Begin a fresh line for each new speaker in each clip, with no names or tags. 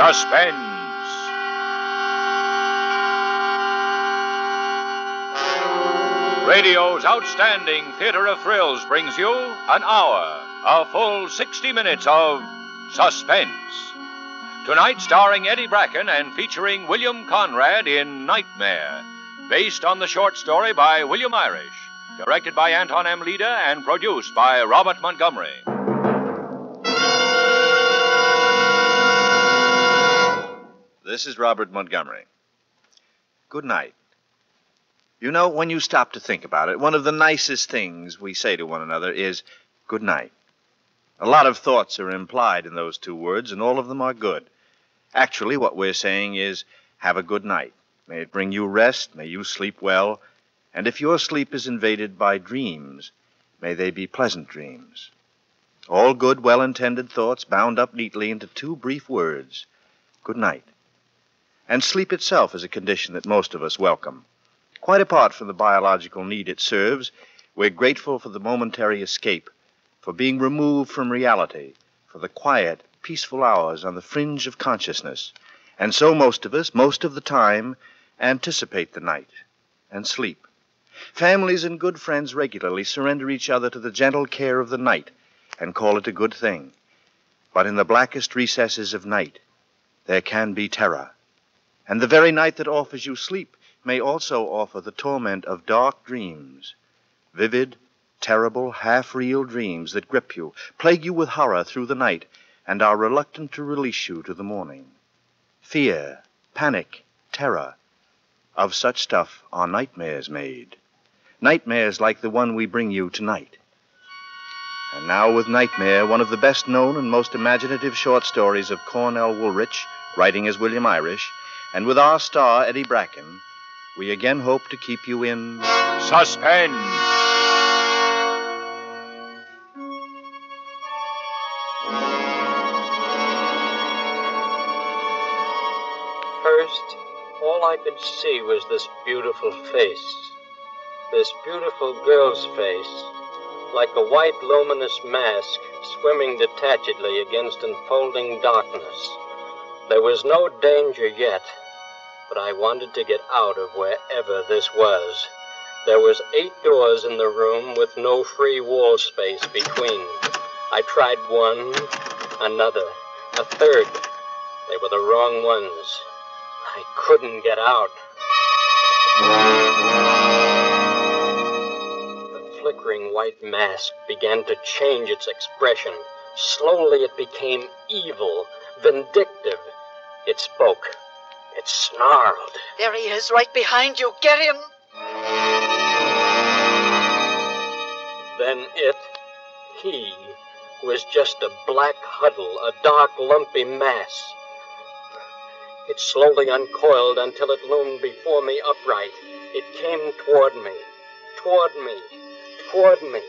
Suspense. Radio's outstanding theater of thrills brings you an hour, a full 60 minutes of suspense. Tonight, starring Eddie Bracken and featuring William Conrad in Nightmare, based on the short story by William Irish, directed by Anton M. Leader and produced by Robert Montgomery.
This is Robert Montgomery. Good night. You know, when you stop to think about it, one of the nicest things we say to one another is good night. A lot of thoughts are implied in those two words, and all of them are good. Actually, what we're saying is have a good night. May it bring you rest, may you sleep well, and if your sleep is invaded by dreams, may they be pleasant dreams. All good, well intended thoughts bound up neatly into two brief words good night. And sleep itself is a condition that most of us welcome. Quite apart from the biological need it serves, we're grateful for the momentary escape, for being removed from reality, for the quiet, peaceful hours on the fringe of consciousness. And so most of us, most of the time, anticipate the night and sleep. Families and good friends regularly surrender each other to the gentle care of the night and call it a good thing. But in the blackest recesses of night, there can be terror. And the very night that offers you sleep may also offer the torment of dark dreams, vivid, terrible, half real dreams that grip you, plague you with horror through the night, and are reluctant to release you to the morning. Fear, panic, terror. Of such stuff are nightmares made. Nightmares like the one we bring you tonight. And now, with Nightmare, one of the best known and most imaginative short stories of Cornell Woolrich, writing as William Irish, and with our star, Eddie Bracken, we again hope to keep you in
Suspense.
First, all I could see was this beautiful face. This beautiful girl's face, like a white luminous mask swimming detachedly against enfolding darkness. There was no danger yet, but I wanted to get out of wherever this was. There was eight doors in the room with no free wall space between. I tried one, another, a third. They were the wrong ones. I couldn't get out. The flickering white mask began to change its expression. Slowly it became evil, vindictive. It spoke. It snarled.
There he is, right behind you. Get him.
Then it, he, was just a black huddle, a dark, lumpy mass. It slowly uncoiled until it loomed before me upright. It came toward me, toward me, toward me,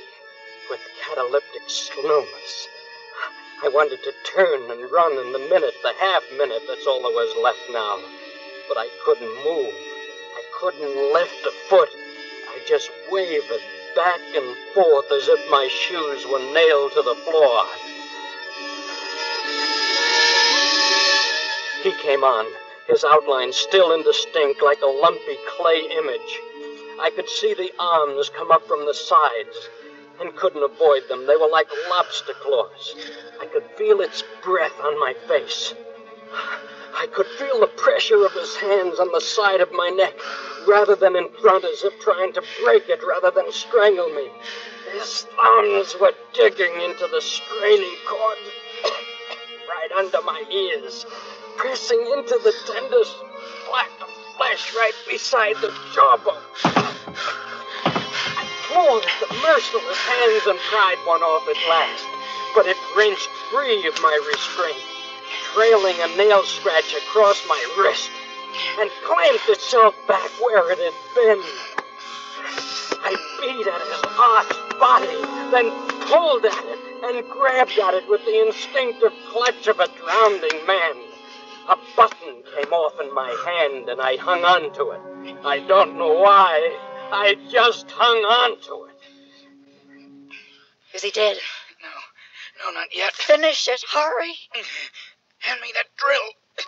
with cataleptic slowness. I wanted to turn and run in the minute, the half minute that's all there was left now. But I couldn't move. I couldn't lift a foot. I just wavered back and forth as if my shoes were nailed to the floor. He came on, his outline still indistinct like a lumpy clay image. I could see the arms come up from the sides and couldn't avoid them. They were like lobster claws. I could feel its breath on my face. I could feel the pressure of his hands on the side of my neck, rather than in front, as if trying to break it rather than strangle me. His thumbs were digging into the straining cord right under my ears, pressing into the tender black flesh right beside the jawbone. The merciless hands and pried one off at last, but it wrenched free of my restraint trailing a nail scratch across my wrist and clamped itself back where it had been. I beat at his arched body, then pulled at it and grabbed at it with the instinctive clutch of a drowning man. A button came off in my hand and I hung on to it. I don't know why. I just hung on to it.
Is he dead?
No, no, not yet.
Finish it. Hurry.
Hand me that drill.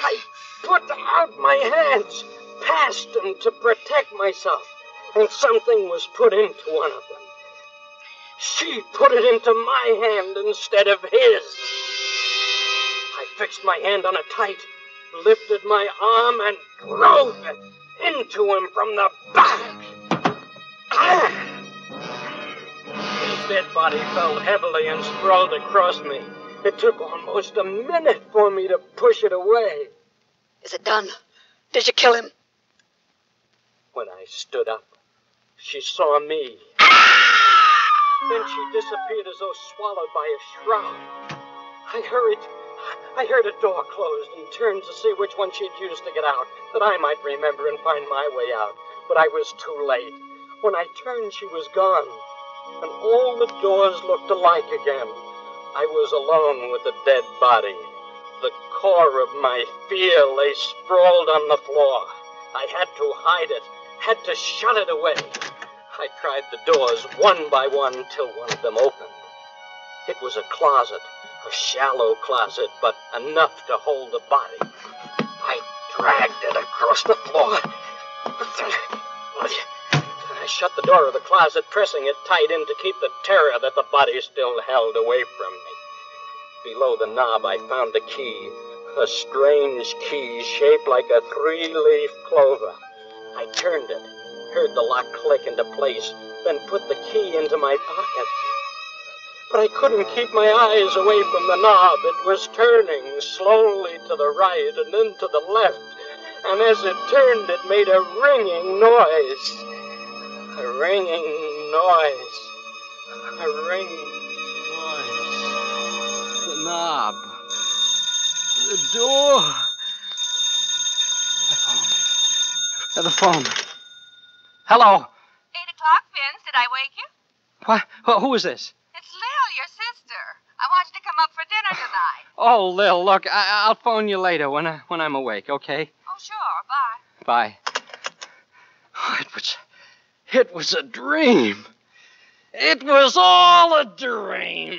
I put out my hands past them to protect myself, and something was put into one of them. She put it into my hand instead of his. I fixed my hand on a tight, lifted my arm, and drove it into him from the back. His dead body fell heavily and sprawled across me. It took almost a minute for me to push it away.
Is it done? Did you kill him?
When I stood up, she saw me. Then she disappeared as though swallowed by a shroud. I hurried. I heard a door closed and turned to see which one she'd used to get out, that I might remember and find my way out. But I was too late. When I turned, she was gone, and all the doors looked alike again. I was alone with the dead body. The core of my fear lay sprawled on the floor. I had to hide it, had to shut it away. I tried the doors one by one till one of them opened. It was a closet, a shallow closet, but enough to hold the body. I dragged it across the floor. I shut the door of the closet, pressing it tight in to keep the terror that the body still held away from me. Below the knob, I found a key, a strange key shaped like a three leaf clover. I turned it, heard the lock click into place, then put the key into my pocket. But I couldn't keep my eyes away from the knob. It was turning slowly to the right and then to the left, and as it turned, it made a ringing noise. A ringing noise. A ringing noise.
The knob. The door. The phone. The phone. Hello.
Eight o'clock, Vince. Did I wake you?
What? Who- Who is this?
Your sister. I want you to come up for dinner tonight.
Oh, Lil, look, I- I'll phone you later when, I- when I'm awake, okay?
Oh, sure. Bye.
Bye. Oh, it was. It was a dream. It was all a dream.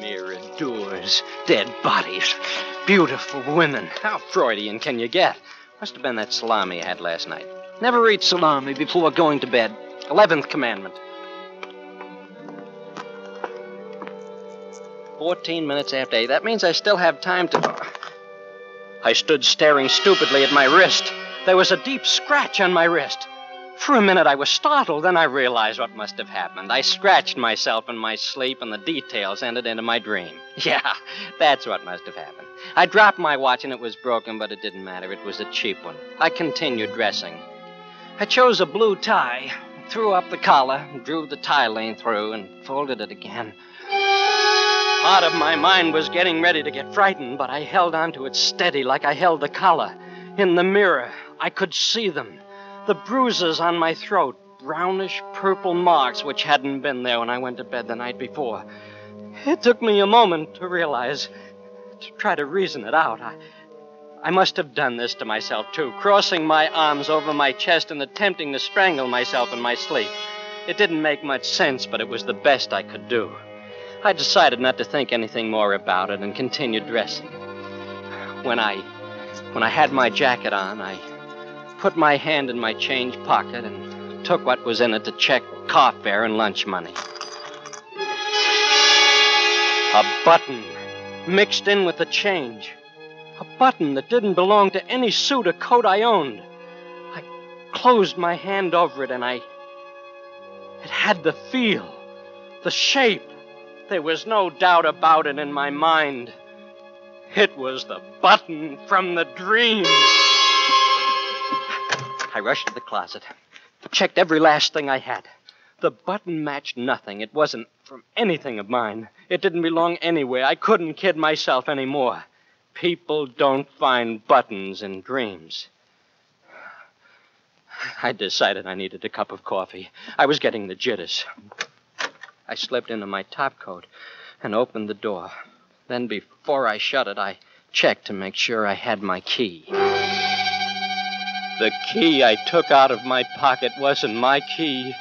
Mirror doors, dead bodies, beautiful women. How Freudian can you get? Must have been that salami I had last night. Never eat salami before going to bed. Eleventh commandment. Fourteen minutes after eight. That means I still have time to. I stood staring stupidly at my wrist. There was a deep scratch on my wrist. For a minute I was startled, then I realized what must have happened. I scratched myself in my sleep, and the details entered into my dream. Yeah, that's what must have happened. I dropped my watch and it was broken, but it didn't matter. It was a cheap one. I continued dressing. I chose a blue tie, threw up the collar, drew the tie lane through, and folded it again. Part of my mind was getting ready to get frightened, but I held onto it steady like I held the collar. In the mirror, I could see them. The bruises on my throat, brownish purple marks which hadn't been there when I went to bed the night before. It took me a moment to realize, to try to reason it out. I, I must have done this to myself, too, crossing my arms over my chest and attempting to strangle myself in my sleep. It didn't make much sense, but it was the best I could do. I decided not to think anything more about it and continued dressing. When I when I had my jacket on, I put my hand in my change pocket and took what was in it to check car fare and lunch money. A button mixed in with the change. A button that didn't belong to any suit or coat I owned. I closed my hand over it and I. It had the feel, the shape. There was no doubt about it in my mind. It was the button from the dream. I rushed to the closet, checked every last thing I had. The button matched nothing. It wasn't from anything of mine. It didn't belong anywhere. I couldn't kid myself anymore. People don't find buttons in dreams. I decided I needed a cup of coffee. I was getting the jitters. I slipped into my topcoat and opened the door. Then, before I shut it, I checked to make sure I had my key. The key I took out of my pocket wasn't my key.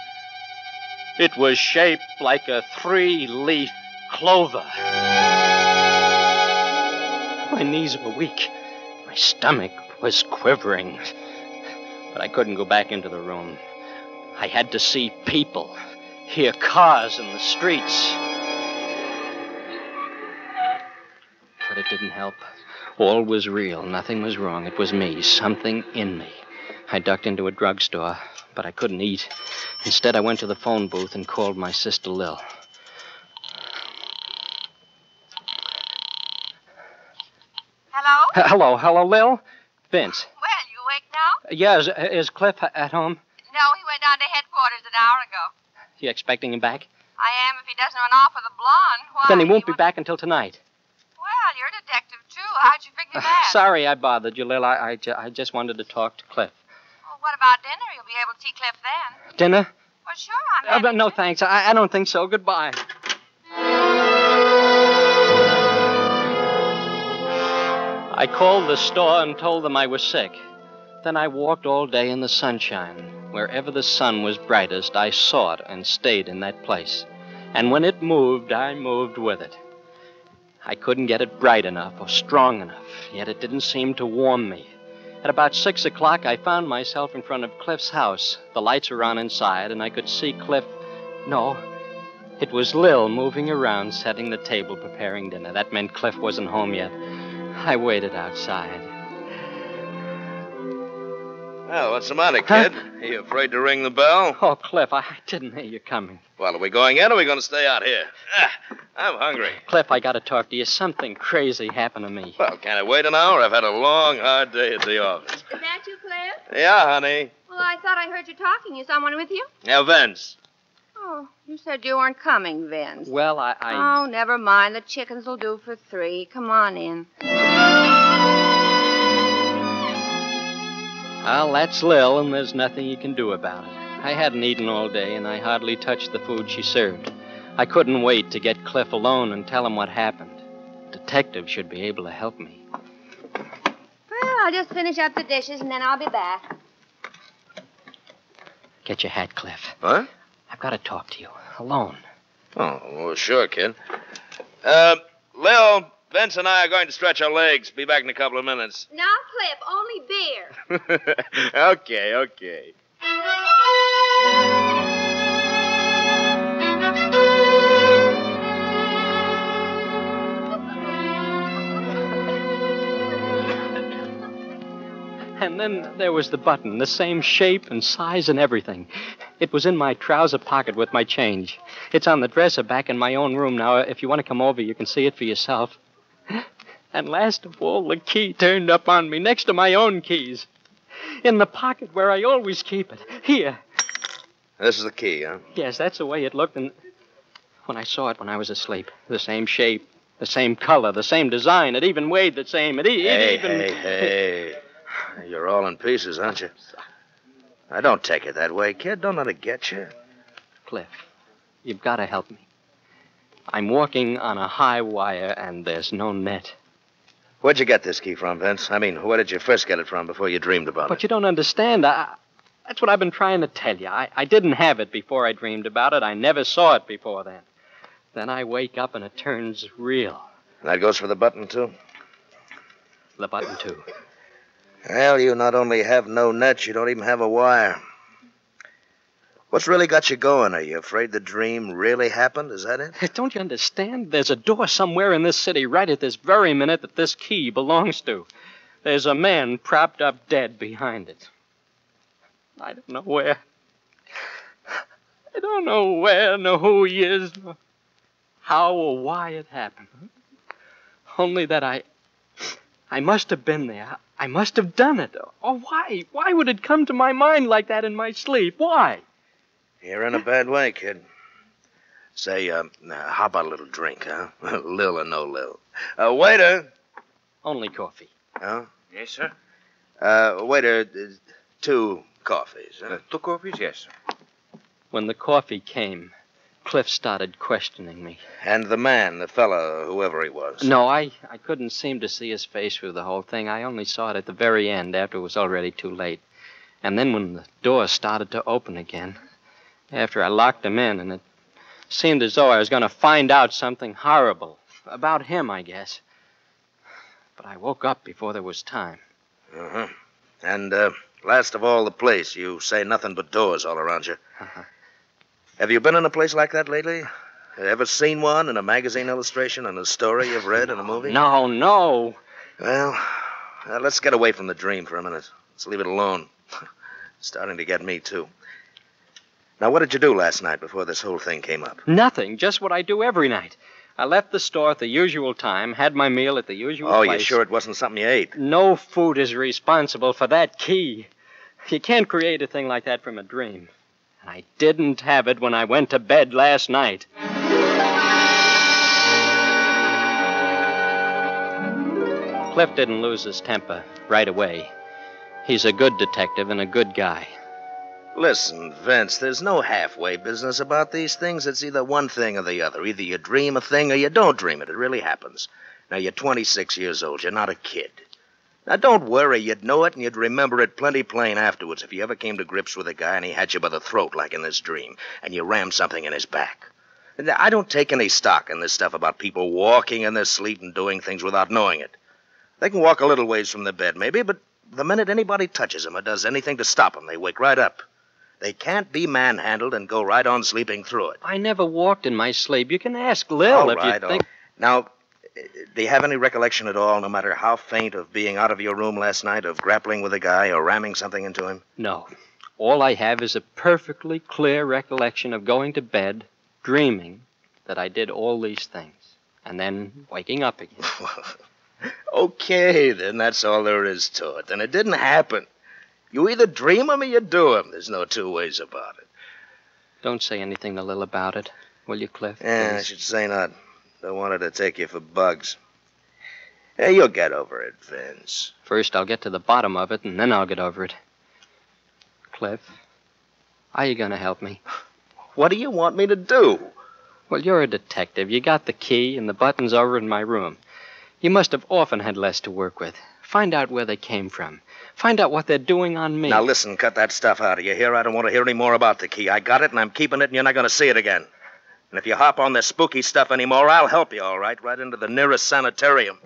It was shaped like a three leaf Clover. My knees were weak. My stomach was quivering. But I couldn't go back into the room. I had to see people, hear cars in the streets. But it didn't help. All was real. Nothing was wrong. It was me, something in me. I ducked into a drugstore, but I couldn't eat. Instead, I went to the phone booth and called my sister Lil.
Hello?
H- hello, hello, Lil? Vince.
Well, you awake now?
Yeah, is, is Cliff at home?
No, he went down to headquarters an hour ago.
You expecting him back?
I am if he doesn't run off with a blonde. Why?
then he won't be
wa-
back until tonight.
Well, you're a detective, too. How'd you figure that?
Sorry I bothered you, Lil. I, I, ju- I just wanted to talk to Cliff.
What about dinner? You'll be able to see Cliff then.
Dinner?
Well, sure, I'm
Uh, but no, thanks. I, I don't think so. Goodbye. I called the store and told them I was sick. Then I walked all day in the sunshine. Wherever the sun was brightest, I sought and stayed in that place. And when it moved, I moved with it. I couldn't get it bright enough or strong enough, yet it didn't seem to warm me. At about six o'clock, I found myself in front of Cliff's house. The lights were on inside, and I could see Cliff. No, it was Lil moving around, setting the table, preparing dinner. That meant Cliff wasn't home yet. I waited outside.
Well, what's the matter,
Huh?
kid? Are you afraid to ring the bell?
Oh, Cliff, I didn't hear you coming.
Well, are we going in or are we going to stay out here? Ah, I'm hungry.
Cliff, I gotta talk to you. Something crazy happened to me.
Well, can I wait an hour? I've had a long, hard day at the office.
Is that you, Cliff?
Yeah, honey.
Well, I thought I heard you talking. Is someone with you?
Now, Vince.
Oh, you said you weren't coming, Vince.
Well, I. I...
Oh, never mind. The chickens will do for three. Come on in.
Well, that's Lil, and there's nothing you can do about it. I hadn't eaten all day, and I hardly touched the food she served. I couldn't wait to get Cliff alone and tell him what happened. Detective should be able to help me.
Well, I'll just finish up the dishes and then I'll be back.
Get your hat, Cliff.
What?
I've got to talk to you. Alone.
Oh, well, sure, kid. Uh, Lil, Vince and I are going to stretch our legs. Be back in a couple of minutes.
Now, Cliff, only beer.
okay, okay.
And then there was the button, the same shape and size and everything. It was in my trouser pocket with my change. It's on the dresser back in my own room now. If you want to come over, you can see it for yourself. And last of all, the key turned up on me next to my own keys. In the pocket where I always keep it. Here.
This is the key, huh?
Yes, that's the way it looked. And when I saw it when I was asleep, the same shape, the same color, the same design. It even weighed the same. It, e- it
Hey,
even.
hey, hey. You're all in pieces, aren't you? I don't take it that way, kid. Don't let it get you.
Cliff, you've got to help me. I'm walking on a high wire and there's no net.
Where'd you get this key from, Vince? I mean, where did you first get it from before you dreamed about
But
it?
But you don't understand. I, that's what I've been trying to tell you. I, I didn't have it before I dreamed about it. I never saw it before then. Then I wake up and it turns real.
That goes for the button, too?
The button, too.
Well, you not only have no net, you don't even have a wire. What's really got you going? Are you afraid the dream really happened? Is that it?
Don't you understand? There's a door somewhere in this city right at this very minute that this key belongs to. There's a man propped up dead behind it. I don't know where. I don't know where, nor who he is, nor how or why it happened. Only that I. I must have been there. I must have done it. Oh, why? Why would it come to my mind like that in my sleep? Why?
You're in a bad way, kid. Say, uh, uh, how about a little drink, huh? Lil or no Lil. Uh, waiter.
Only coffee.
Huh?
Yes, sir.
Uh, waiter, uh, two coffees. Huh?
Uh, two coffees, yes, sir.
When the coffee came, Cliff started questioning me.
And the man, the fellow, whoever he was.
No, I, I couldn't seem to see his face through the whole thing. I only saw it at the very end after it was already too late. And then when the door started to open again, after I locked him in and it Seemed as though I was going to find out something horrible. About him, I guess. But I woke up before there was time.
Uh-huh. And, uh, last of all, the place. You say nothing but doors all around you.
Uh-huh.
Have you been in a place like that lately? Ever seen one in a magazine illustration, in a story you've read in a movie?
No, no.
Well, uh, let's get away from the dream for a minute. Let's leave it alone. Starting to get me, too. Now, what did you do last night before this whole thing came up?
Nothing. Just what I do every night. I left the store at the usual time, had my meal at the usual
Oh,
place.
you sure it wasn't something you ate?
No food is responsible for that key. You can't create a thing like that from a dream. And I didn't have it when I went to bed last night. Cliff didn't lose his temper right away. He's a good detective and a good guy.
Listen, Vince, there's no halfway business about these things. It's either one thing or the other. Either you dream a thing or you don't dream it. It really happens. Now, you're 26 years old. You're not a kid. Now, don't worry. You'd know it and you'd remember it plenty plain afterwards if you ever came to grips with a guy and he had you by the throat, like in this dream, and you rammed something in his back. Now, I don't take any stock in this stuff about people walking in their sleep and doing things without knowing it. They can walk a little ways from the bed, maybe, but the minute anybody touches them or does anything to stop them, they wake right up. They can't be manhandled and go right on sleeping through it.
I never walked in my sleep. You can ask Lil
All
if
right,
you
all-
think.
Now, do you have any recollection at all, no matter how faint, of being out of your room last night, of grappling with a guy or ramming something into him?
No. All I have is a perfectly clear recollection of going to bed, dreaming that I did all these things, and then waking up again.
okay, then that's all there is to it. Then it didn't happen. You either dream dream 'em or you do 'em. There's no two ways about it.
Don't say anything to Lil about it, will you, Cliff?
Yeah, I should say not. Don't want her to take you for bugs. Hey, you'll get over it, Vince.
First, I'll get to the bottom of it, and then I'll get over it. Cliff, are you going to help me?
What do you want me to do?
Well, you're a detective. You got the key, and the button's over in my room. You must have often had less to work with. Find out where they came from. Find out what they're doing on me.
Now listen, cut that stuff out of you here. I don't want to hear any more about the key. I got it, and I'm keeping it, and you're not going to see it again. And if you hop on this spooky stuff anymore, I'll help you, all right, right into the nearest sanitarium.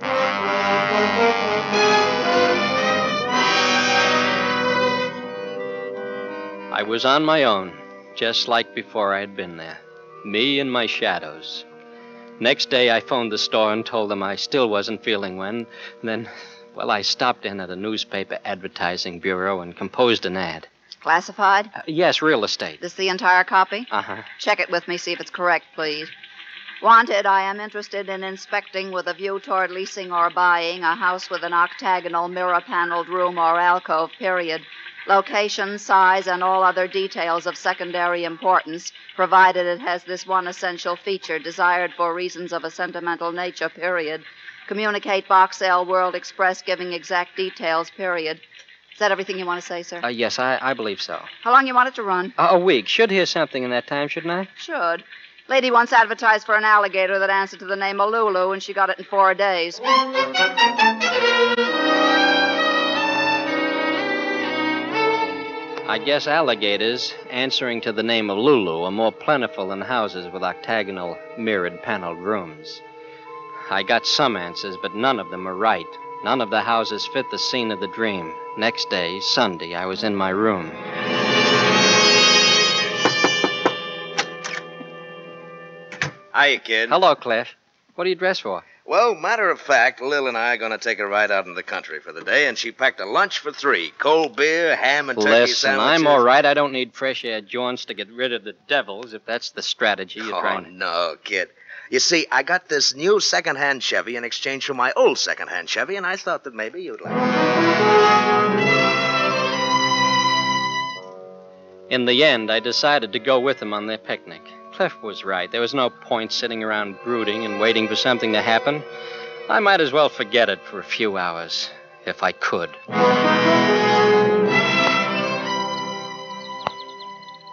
I was on my own, just like before I had been there. Me and my shadows. Next day, I phoned the store and told them I still wasn't feeling well. Then, well, I stopped in at a newspaper advertising bureau and composed an ad.
Classified?
Uh, yes, real estate.
This the entire copy?
Uh huh.
Check it with me, see if it's correct, please. Wanted, I am interested in inspecting with a view toward leasing or buying a house with an octagonal mirror paneled room or alcove, period. Location, size, and all other details of secondary importance, provided it has this one essential feature desired for reasons of a sentimental nature, period. Communicate Box L World Express giving exact details, period. Is that everything you want to say, sir?
Uh, yes, I, I believe so.
How long you want it to run?
Uh, a week. Should hear something in that time, shouldn't I?
Should. Lady once advertised for an alligator that answered to the name of Lulu, and she got it in four days.
I guess alligators, answering to the name of Lulu, are more plentiful than houses with octagonal, mirrored paneled rooms. I got some answers, but none of them are right. None of the houses fit the scene of the dream. Next day, Sunday, I was in my room.
Hiya, kid.
Hello, Cliff. What are you dressed for?
Well, matter of fact, Lil and I are going to take a ride out in the country for the day, and she packed a lunch for three cold beer, ham, and turkey
Listen,
sandwiches.
I'm all right. I don't need fresh air jaunts to get rid of the devils, if that's the strategy you're
Oh,
trying to.
no, kid. You see, I got this new second-hand Chevy in exchange for my old second-hand Chevy, and I thought that maybe you'd like
In the end, I decided to go with them on their picnic. Cliff was right. There was no point sitting around brooding and waiting for something to happen. I might as well forget it for a few hours, if I could.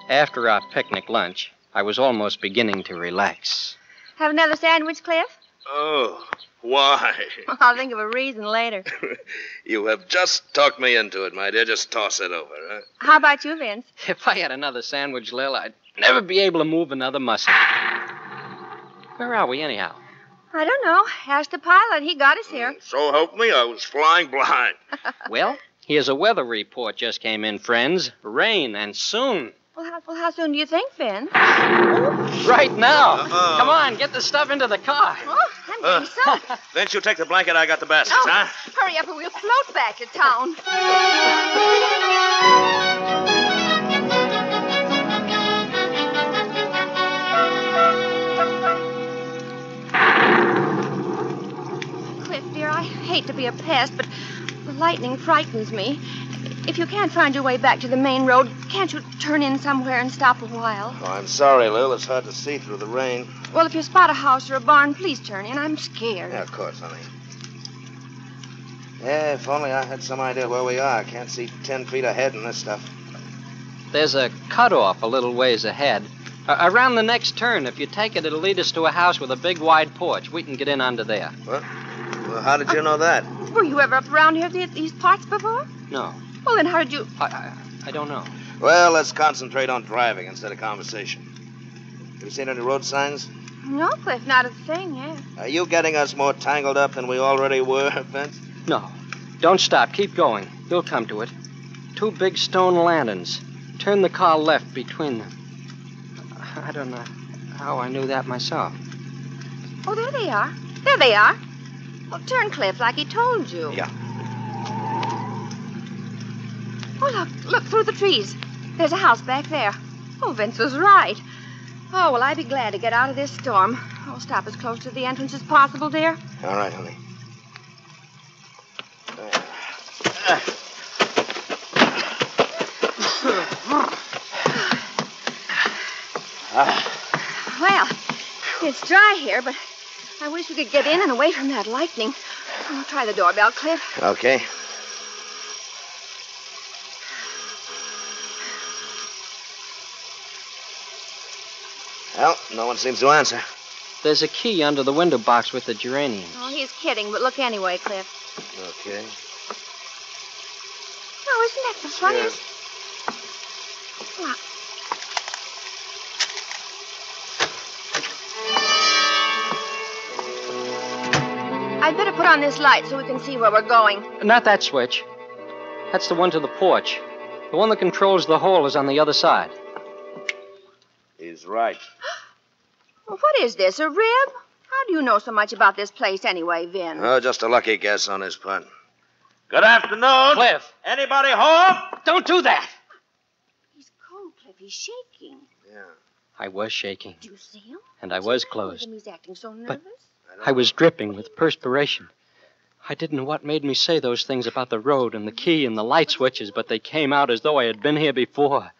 After our picnic lunch, I was almost beginning to relax.
Have another sandwich, Cliff?
Oh, why?
I'll think of a reason later.
you have just talked me into it, my dear. Just toss it over, huh?
How about you, Vince?
If I had another sandwich, Lil, I'd never be able to move another muscle. Where are we, anyhow?
I don't know. Ask the pilot. He got us here.
Mm, so help me, I was flying blind.
Well, here's a weather report just came in, friends. Rain, and soon.
Well, how, well, how soon do you think, Finn?
Right now.
Uh-oh.
Come on, get the stuff into the car.
Oh, I'm getting uh, soaked.
Vince, you take the blanket, I got the baskets,
Oh,
huh?
hurry up or we'll float back to town. Cliff, dear, I hate to be a pest, but the lightning frightens me. If you can't find your way back to the main road, can't you turn in somewhere and stop a while?
Oh, I'm sorry, Lil. It's hard to see through the rain.
Well, if you spot a house or a barn, please turn in. I'm scared.
Yeah, of course, honey. Yeah, if only I had some idea where we are. I can't see ten feet ahead in this stuff.
There's a cutoff a little ways ahead. A- around the next turn, if you take it, it'll lead us to a house with a big wide porch. We can get in under there.
What? Well, how did you know that?
Were you ever up around here, th- these parts before?
No,
Well, then how did you.
I, I, I don't know.
Well, let's concentrate on driving instead of conversation. Have you seen any road signs?
No, Cliff, not a thing, yeah.
Are you getting us more tangled up than we already were, Vince?
No. Don't stop. Keep going. You'll come to it. Two big stone lanterns. Turn the car left between them. I don't know how I knew that myself.
Oh, there they are. There they are. Well, turn, Cliff, like he told you.
Yeah.
Oh, look, look through the trees. There's a house back there. Oh, Vince was right. Oh, well, I'd be glad to get out of this storm. I'll stop as close to the entrance as possible, dear.
All right, honey.
Well, it's dry here, but I wish we could get in and away from that lightning. Oh, try the doorbell, Cliff.
Okay. Well, no one seems to answer.
There's a key under the window box with the geraniums.
Oh, he's kidding, but look anyway, Cliff.
Okay.
Oh, isn't that the funniest? Look. I'd better put on this light so we can see where we're going.
Not that switch. That's the one to the porch. The one that controls the hole is on the other side.
He's right.
Well, what is this, a rib? How do you know so much about this place anyway, Vin?
Oh, just a lucky guess on his pun. Good afternoon.
Cliff,
Anybody home?
don't do that!
He's cold, Cliff. He's shaking.
Yeah.
I was shaking,
Do you see him?
and I was
Look at
closed.
him. He's acting so nervous.
But I was dripping with perspiration. I didn't know what made me say those things about the road and the key and the light switches, but they came out as though I had been here before.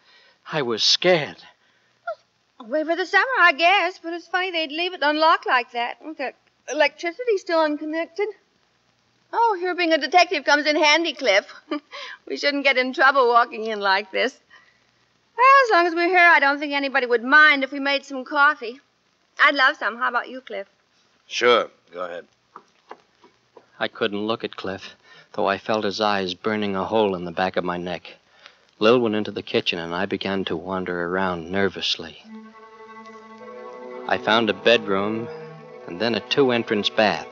I was scared.
Away for the summer, I guess. But it's funny they'd leave it unlocked like that. With the electricity still unconnected. Oh, your being a detective comes in handy, Cliff. we shouldn't get in trouble walking in like this. Well, as long as we're here, I don't think anybody would mind if we made some coffee. I'd love some. How about you, Cliff?
Sure. Go ahead.
I couldn't look at Cliff, though I felt his eyes burning a hole in the back of my neck. Lil went into the kitchen, and I began to wander around nervously. I found a bedroom and then a two entrance bath.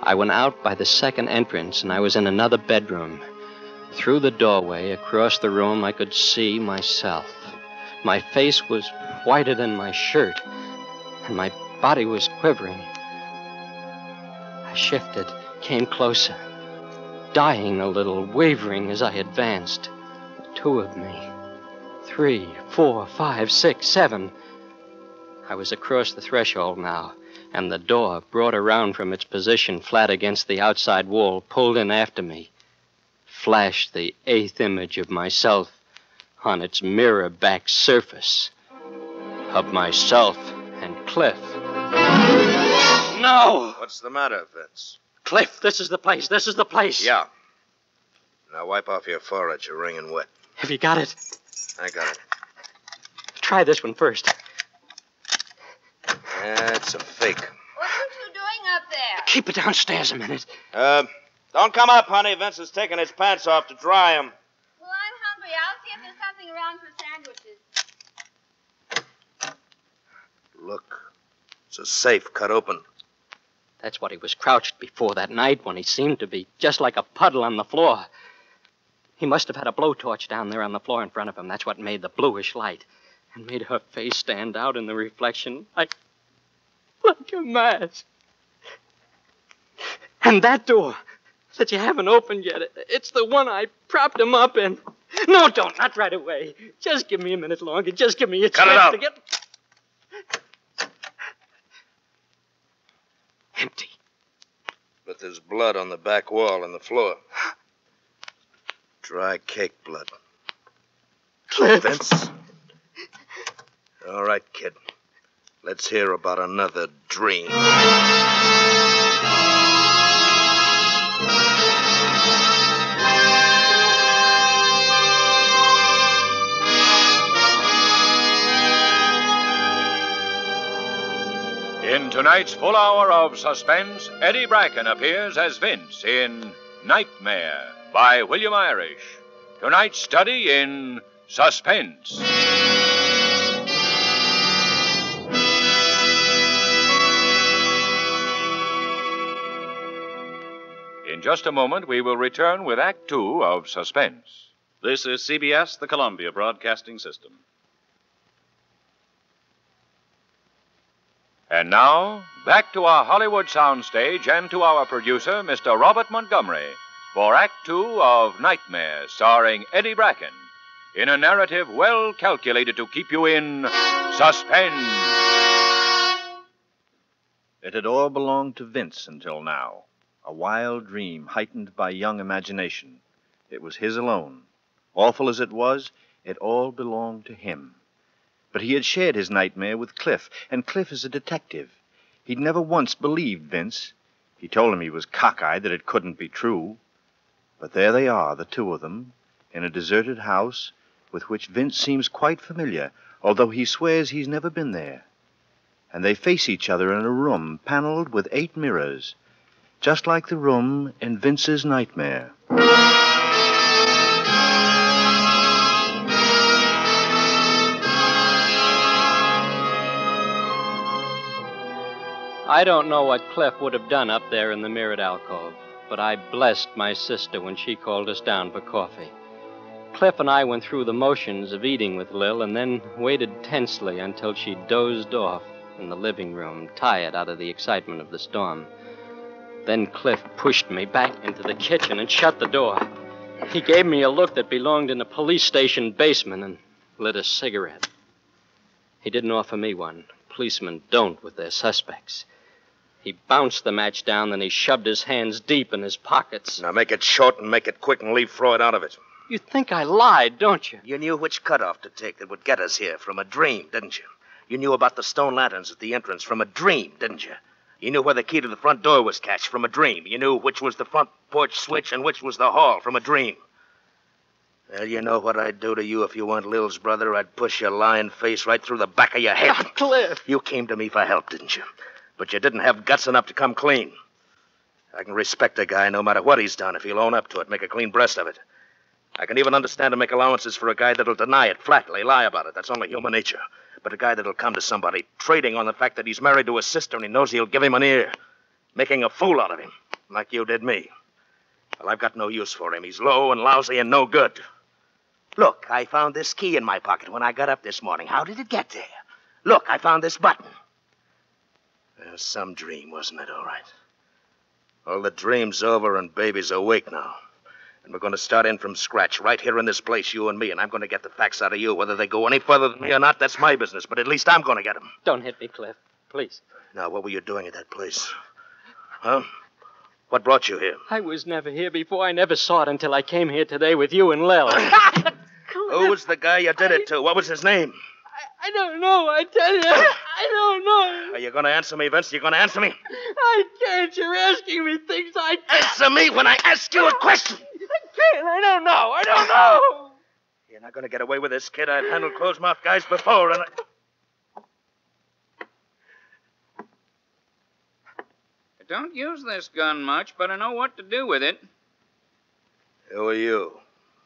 I went out by the second entrance, and I was in another bedroom. Through the doorway, across the room, I could see myself. My face was whiter than my shirt, and my body was quivering. I shifted, came closer, dying a little, wavering as I advanced. Two of me. Three, four, five, six, seven. I was across the threshold now, and the door, brought around from its position flat against the outside wall, pulled in after me, flashed the eighth image of myself on its mirror back surface of myself and Cliff. No!
What's the matter, Vince?
Cliff, this is the place. This is the place.
Yeah. Now wipe off your forehead. You're wringing wet.
Have you got it?
I got it.
Try this one first.
Yeah, it's a fake.
What are you doing up there?
Keep it downstairs a minute.
Uh, don't come up, honey. Vince is taking his pants off to dry them.
Well, I'm hungry. I'll see if there's something around for sandwiches.
Look. It's a safe cut open.
That's what he was crouched before that night when he seemed to be just like a puddle on the floor. He must have had a blowtorch down there on the floor in front of him. That's what made the bluish light and made her face stand out in the reflection like like a mask. And that door that you haven't opened yet, it's the one I propped him up in. No, don't, not right away. Just give me a minute longer. Just give me a
Cut
chance to get. Empty.
But there's blood on the back wall and the floor. Dry cake blood.
Cliff.
Vince? All right, kid. Let's hear about another dream.
In tonight's full hour of suspense, Eddie Bracken appears as Vince in Nightmare by William Irish. Tonight's study in suspense. In just a moment, we will return with Act Two of Suspense.
This is CBS, the Columbia Broadcasting System.
And now, back to our Hollywood soundstage and to our producer, Mr. Robert Montgomery, for Act Two of Nightmare, starring Eddie Bracken, in a narrative well calculated to keep you in suspense.
It had all belonged to Vince until now. A wild dream heightened by young imagination. It was his alone. Awful as it was, it all belonged to him. But he had shared his nightmare with Cliff, and Cliff is a detective. He'd never once believed Vince. He told him he was cockeyed, that it couldn't be true. But there they are, the two of them, in a deserted house with which Vince seems quite familiar, although he swears he's never been there. And they face each other in a room paneled with eight mirrors, just like the room in Vince's nightmare.
I don't know what Cliff would have done up there in the mirrored alcove, but I blessed my sister when she called us down for coffee. Cliff and I went through the motions of eating with Lil and then waited tensely until she dozed off in the living room, tired out of the excitement of the storm. Then Cliff pushed me back into the kitchen and shut the door. He gave me a look that belonged in a police station basement and lit a cigarette. He didn't offer me one. Policemen don't with their suspects. He bounced the match down, then he shoved his hands deep in his pockets.
Now make it short and make it quick and leave Freud out of it.
You think I lied, don't you?
You knew which cutoff to take that would get us here from a dream, didn't you? You knew about the stone lanterns at the entrance from a dream, didn't you? You knew where the key to the front door was cached from a dream. You knew which was the front porch switch and which was the hall from a dream. Well, you know what I'd do to you if you weren't Lil's brother? I'd push your lying face right through the back of your head.
Cliff.
You came to me for help, didn't you? But you didn't have guts enough to come clean. I can respect a guy no matter what he's done if he'll own up to it, make a clean breast of it. I can even understand and make allowances for a guy that'll deny it flatly, lie about it. That's only human nature. But a guy that'll come to somebody trading on the fact that he's married to his sister and he knows he'll give him an ear, making a fool out of him, like you did me. Well, I've got no use for him. He's low and lousy and no good. Look, I found this key in my pocket when I got up this morning. How did it get there? Look, I found this button. Well, some dream, wasn't it, all right? All the dream's over and baby's awake now. And we're going to start in from scratch, right here in this place, you and me, and I'm going to get the facts out of you. Whether they go any further than me or not, that's my business, but at least I'm going to get them.
Don't hit me, Cliff. Please.
Now, what were you doing at that place? Huh? What brought you here?
I was never here before. I never saw it until I came here today with you and Lil.
Who was the guy you did it to? What was his name?
I don't know, I tell you. I don't know.
Are you going to answer me, Vince? You going to answer me?
I can't. You're asking me things I can't.
Answer me when I ask you a question.
I can't. I don't know. I don't know.
You're not going to get away with this, kid. I've handled closed-mouth guys before, and I...
I don't use this gun much, but I know what to do with it.
Who are you?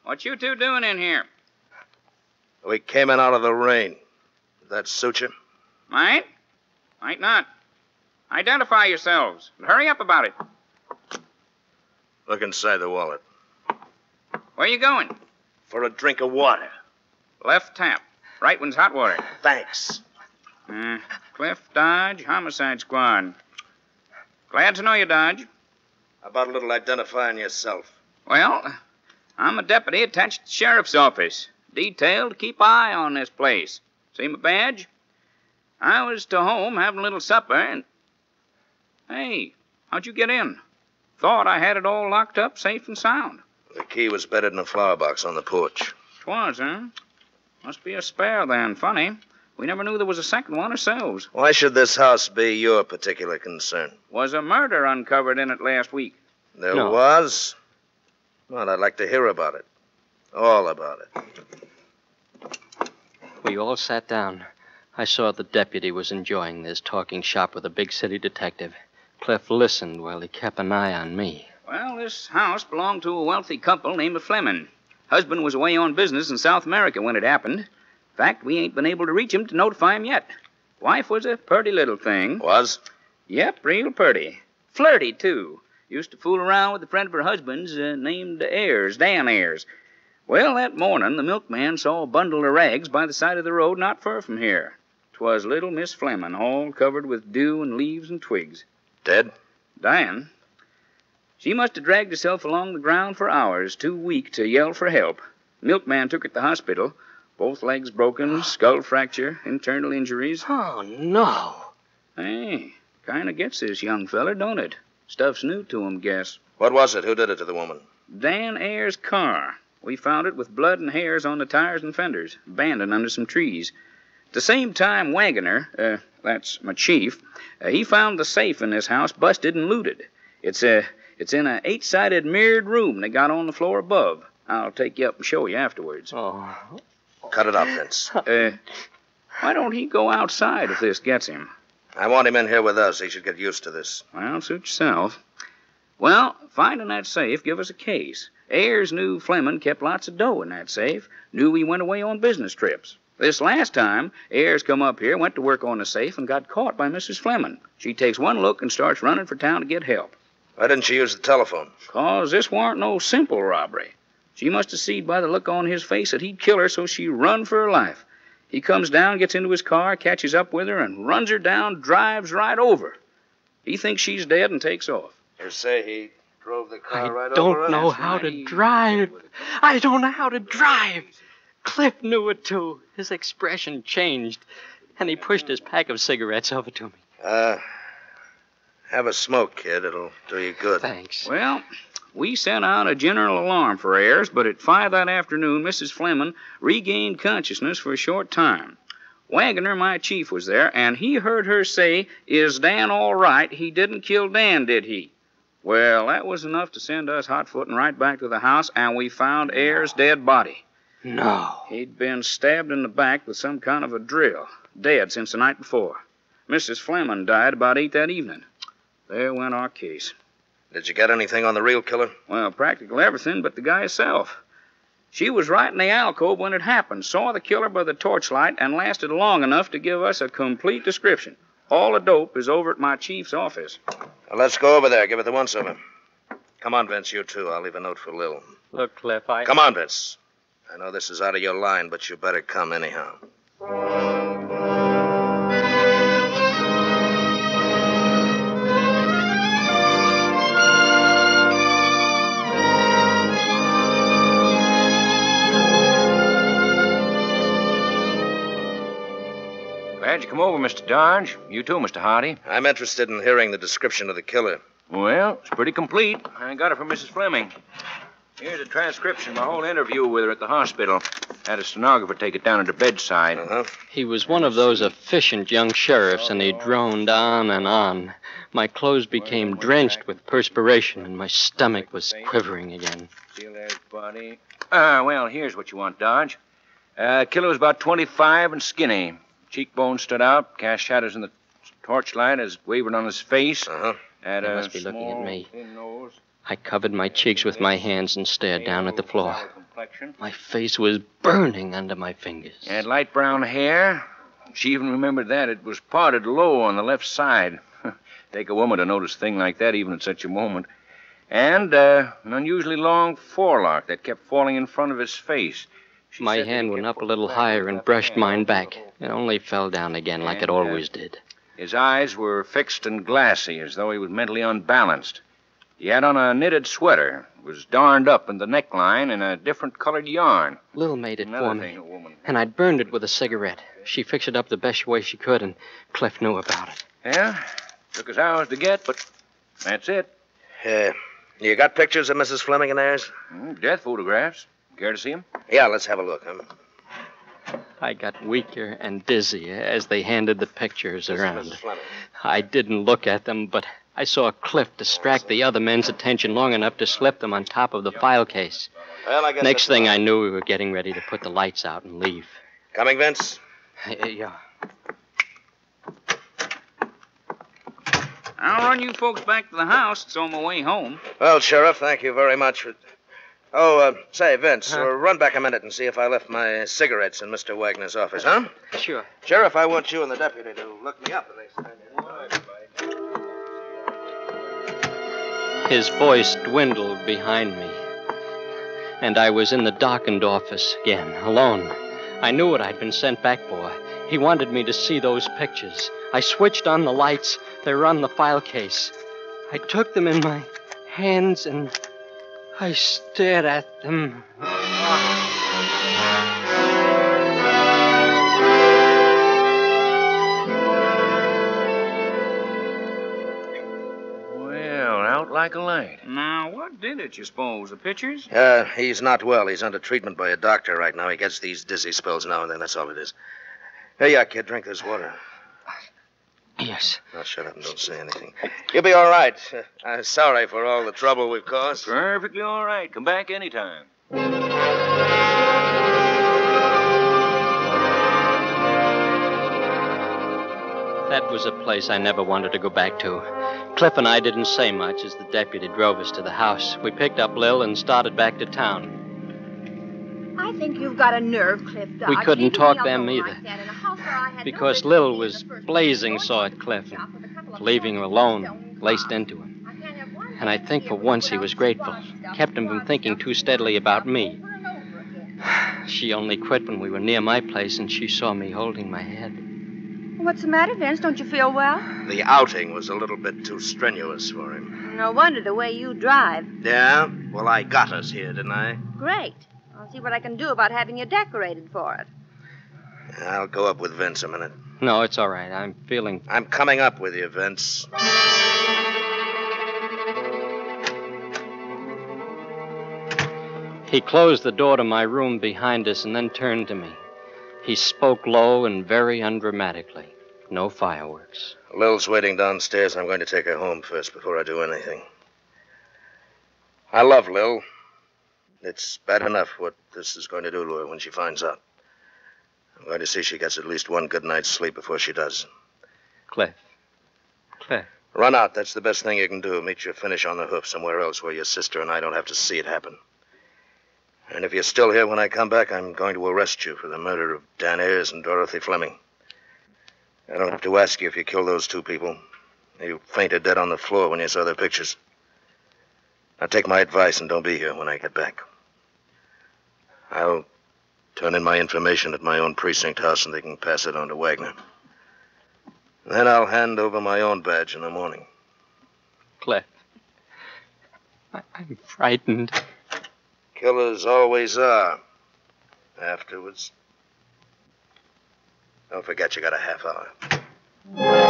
What you two doing in here?
We came in out of the rain. That suit you?
Might? Might not. Identify yourselves. And hurry up about it.
Look inside the wallet.
Where you going?
For a drink of water.
Left tap. Right one's hot water.
Thanks.
Uh, Cliff Dodge, Homicide Squad. Glad to know you, Dodge.
How about a little identifying yourself?
Well, I'm a deputy attached to the sheriff's office, detailed to keep eye on this place. See my badge? I was to home having a little supper and. Hey, how'd you get in? Thought I had it all locked up safe and sound.
The key was bedded in a flower box on the porch.
Twas, huh? Must be a spare then. Funny. We never knew there was a second one ourselves.
Why should this house be your particular concern?
Was a murder uncovered in it last week.
There
No.
was? Well, I'd like to hear about it. All about it.
We all sat down. I saw the deputy was enjoying this, talking shop with a big city detective. Cliff listened while he kept an eye on me.
Well, this house belonged to a wealthy couple named Fleming. Husband was away on business in South America when it happened. In fact, we ain't been able to reach him to notify him yet. Wife was a purty little thing.
Was?
Yep, real purty. Flirty, too. Used to fool around with a friend of her husband's uh, named Ayers, Dan Ayers. Well, that morning, the milkman saw a bundle of rags by the side of the road not far from here. 'Twas little Miss Fleming, all covered with dew and leaves and twigs.
Dead?
Dying. She must have dragged herself along the ground for hours, too weak to yell for help. Milkman took her to the hospital. Both legs broken, skull fracture, internal injuries.
Oh, no.
Hey, kind of gets this young feller, don't it? Stuff's new to him, guess.
What was it? Who did it to the woman?
Dan Ayers' car. We found it with blood and hairs on the tires and fenders, abandoned under some trees. At the same time, Wagoner, uh, that's my chief, uh, he found the safe in this house busted and looted. It's uh, it's in a eight-sided mirrored room they got on the floor above. I'll take you up and show you afterwards.
Oh,
Cut it out, Vince.
Uh, why don't he go outside if this gets him?
I want him in here with us. He should get used to this.
Well, suit yourself. Well, finding that safe, give us a case. Ayers knew Fleming kept lots of dough in that safe. Knew he went away on business trips. This last time, Ayers come up here, went to work on the safe, and got caught by Mrs. Fleming. She takes one look and starts running for town to get help.
Why didn't she use the telephone?
'Cause this warn't no simple robbery. She must have seen by the look on his face that he'd kill her, so she run for her life. He comes down, gets into his car, catches up with her, and runs her down, drives right over. He thinks she's dead and takes off.
You say he drove the car
I
right over
don't know how to drive. I don't know how to drive. Cliff knew it too. His expression changed, and he pushed his pack of cigarettes over to me.
Uh, have a smoke, kid. It'll do you good.
Thanks.
Well, we sent out a general alarm for Ayers, but at five that afternoon, Mrs. Fleming regained consciousness for a short time. Wagoner, my chief, was there, and he heard her say, Is Dan all right? He didn't kill Dan, did he? Well, that was enough to send us hot footing right back to the house, and we found Ayers' dead body.
No.
He'd been stabbed in the back with some kind of a drill, dead since the night before. Mrs. Fleming died about eight that evening. There went our case.
Did you get anything on the real killer?
Well, practically everything but the guy himself. She was right in the alcove when it happened, saw the killer by the torchlight, and lasted long enough to give us a complete description. All the dope is over at my chief's office.
Well, let's go over there. Give it the once over. Come on, Vince. You too. I'll leave a note for Lil.
Look, Cliff, I.
Come on, Vince. I know this is out of your line, but you better come anyhow.
Glad you come over, Mr. Dodge. You too, Mr. Hardy.
I'm interested in hearing the description of the killer.
Well, it's pretty complete. I got it from Mrs. Fleming. Here's a transcription of my whole interview with her at the hospital. Had a stenographer take it down at her bedside.
Uh-huh.
He was one of those efficient young sheriffs, and he droned on and on. My clothes became drenched with perspiration, and my stomach was quivering again.
Still there's body. Ah, well, here's what you want, Dodge. Uh, killer was about 25 and skinny. Cheekbones stood out, cast shadows in the torchlight as it wavered on his face.
Uh-huh.
Had
They
a
must be looking at me. I covered my cheeks with my hands and stared down at the floor. My face was burning under my fingers.
Had light brown hair. She even remembered that. It was parted low on the left side.
Take a woman to notice a thing like that, even at such a moment. And uh, an unusually long forelock that kept falling in front of his face. She
My hand went up a little higher and brushed mine back. It only fell down again like it
And, uh,
always did.
His eyes were fixed and glassy, as though he was mentally unbalanced. He had on a knitted sweater, was darned up in the neckline in a different colored yarn.
Lil made it
Another
for
thing
me.
a woman.
And I'd burned it with a cigarette. She fixed it up the best way she could, and Cliff knew about it.
Yeah, took us hours to get, but that's it.
Uh, you got pictures of Mrs. Fleming and theirs?
Hmm, Death photographs. Care to see them?
Yeah, let's have a look. Huh?
I got weaker and dizzy as they handed the pictures
This
around.
Mrs. Fleming.
I didn't look at them, but I saw a Cliff distract the other men's attention long enough to slip them on top of the file case.
Well, I guess
Next thing
all.
I knew, we were getting ready to put the lights out and leave.
Coming, Vince?
Yeah.
I'll run you folks back to the house. It's on my way home.
Well, Sheriff, thank you very much for. Oh, uh, say, Vince,
Huh?
uh, run back a minute and see if I left my cigarettes in Mr. Wagner's office, huh?
Sure.
Sheriff, I want you and the deputy to look me up the next time.
His voice dwindled behind me. And I was in the darkened office again, alone. I knew what I'd been sent back for. He wanted me to see those pictures. I switched on the lights. They were on the file case. I took them in my hands and I stare at them.
Well, out like a light.
Now, what did it, you suppose? The pictures?
Uh, he's not well. He's under treatment by a doctor right now. He gets these dizzy spells now and then. That's all it is. Here you are, kid. Drink this water.
Yes.
Now, shut up and don't say anything. You'll be all right. Uh, I'm sorry for all the trouble we've caused.
Perfectly all right. Come back anytime.
That was a place I never wanted to go back to. Cliff and I didn't say much as the deputy drove us to the house. We picked up Lil and started back to town.
I think you've got a nerve, Cliff Dodge.
We couldn't talk them either.
like that in a house where I had no
Because
business
Lil was
the
blazing
place.
saw at Cliff and leaving him alone, laced into him. And I think for once he was grateful. Kept him from thinking too steadily about me. She only quit when we were near my place and she saw me holding my head.
What's the matter, Vince? Don't you feel well?
The outing was a little bit too strenuous for him.
No wonder the way you drive.
Yeah? Well, I got us here, didn't I?
Great. I'll see what I can do about having you decorated for it.
I'll go up with Vince a minute.
No, it's all right. I'm feeling.
I'm coming up with you, Vince.
He closed the door to my room behind us and then turned to me. He spoke low and very undramatically. No fireworks.
Lil's waiting downstairs. I'm going to take her home first before I do anything. I love Lil. It's bad enough what this is going to do to her when she finds out. I'm going to see she gets at least one good night's sleep before she does.
Cliff. Cliff.
Run out. That's the best thing you can do. Meet your finish on the hoof somewhere else where your sister and I don't have to see it happen. And if you're still here when I come back, I'm going to arrest you for the murder of Dan Ayers and Dorothy Fleming. I don't have to ask you if you killed those two people. You fainted dead on the floor when you saw their pictures. Now take my advice and don't be here when I get back. I'll turn in my information at my own precinct house and they can pass it on to Wagner. Then I'll hand over my own badge in the morning.
Cliff. I- I'm frightened.
Killers always are. Afterwards. Don't forget you got a half hour.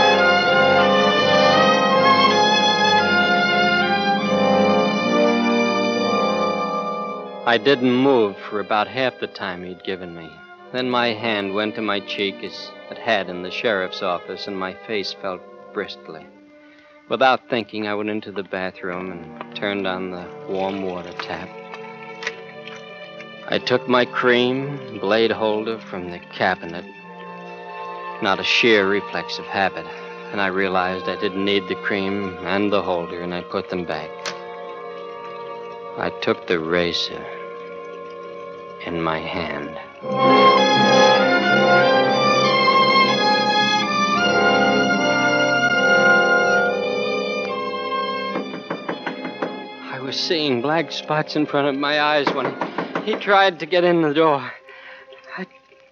I didn't move for about half the time he'd given me. Then my hand went to my cheek as it had in the sheriff's office, and my face felt bristly. Without thinking, I went into the bathroom and turned on the warm water tap. I took my cream blade holder from the cabinet, not a sheer reflex of habit, and I realized I didn't need the cream and the holder, and I put them back. I took the razor in my hand. I was seeing black spots in front of my eyes when he tried to get in the door. I